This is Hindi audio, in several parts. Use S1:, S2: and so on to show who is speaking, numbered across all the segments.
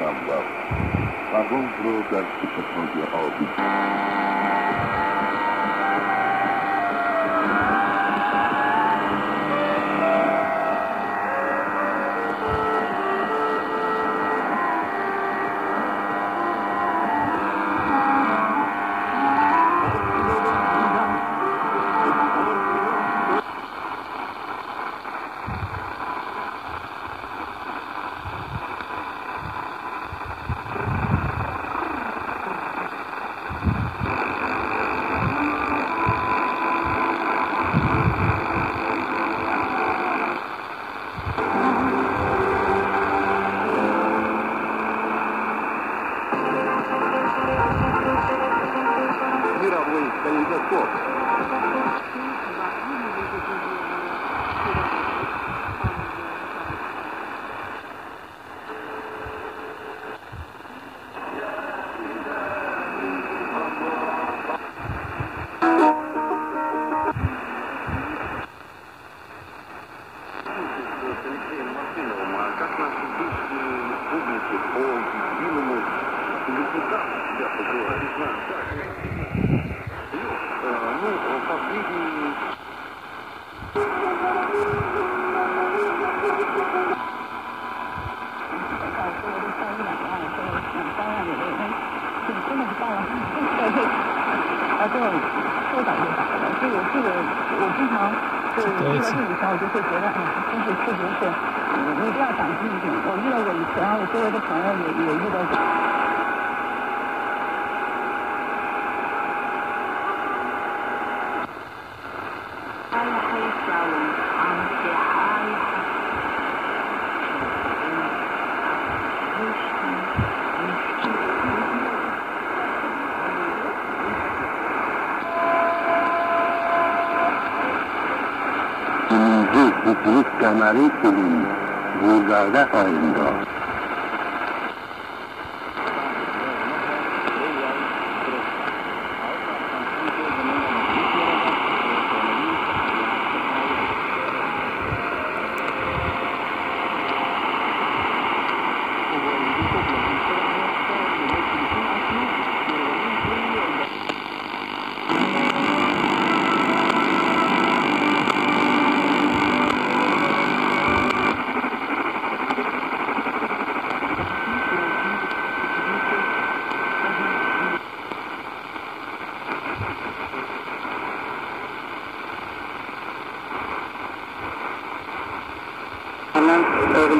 S1: vamos Vagão Pro da игроков. по единому результату себя поговорить.
S2: 多早就打了，这个这个我经常是遇到这种情况，我就会觉得，哎呀，真是确实是，你一定要长记性。我遇到过一次，然后我周围的朋友也也遇到过。
S3: ikilik kemeri ilim. Bulgar'da
S4: oyunda.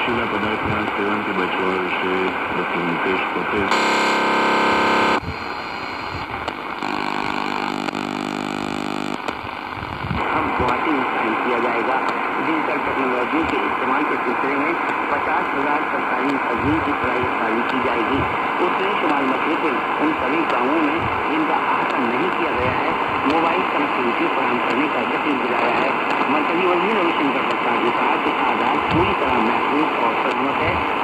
S5: નશીલા પદાર્થના સેવનથી બચવા વિશે ડૉક્ટર મુકેશ પટેલ
S6: हम गुवाहाटी में कायम किया जाएगा डिजिटल टेक्नोलॉजी के इस्तेमाल के सिलसिले में पचास हज़ार सरकारी अभियों की प्रायोगिक की जाएगी उत्तरी शुमाल मसले के उन सभी गाँवों में जिनका आहरण नहीं किया गया है मोबाइल कनेक्टिविटी फराहम करने का यकीन दिलाया है मंत्री वज़ीर रविशंकर प्रसाद ने कहा कि आधार पूरी तरह
S7: Okay.